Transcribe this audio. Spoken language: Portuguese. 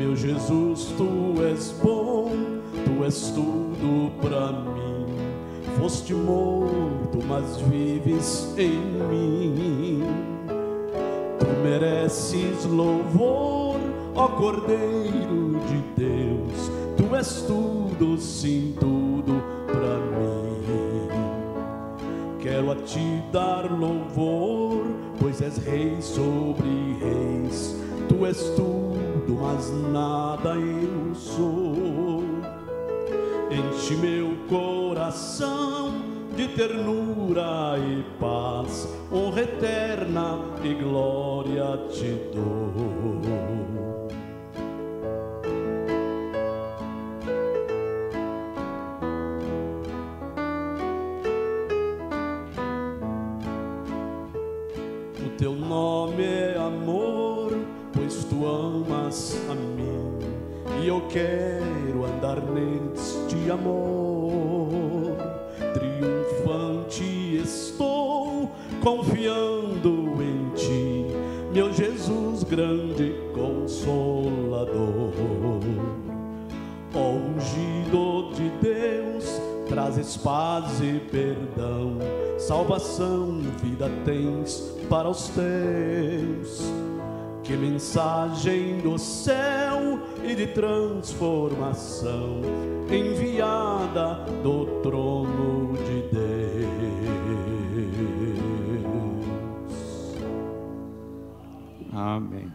Meu Jesus, tu és bom, tu és tudo para mim. Foste morto, mas vives em mim. Tu mereces louvor, ó Cordeiro de Deus. Tu és tudo, sim, tudo para mim. Quero a ti dar louvor, pois és rei sobre reis. Tu és tudo, mas nada eu sou. Enche meu coração de ternura e paz, honra eterna e glória te dou. O teu nome é amor, tu amas a mim, e eu quero andar neste amor. Triunfante estou, confiando em ti, meu Jesus, grande consolador. Ungido de Deus, trazes paz e perdão, salvação, vida tens para os teus. Que mensagem do céu e de transformação enviada do trono de Deus. Amém.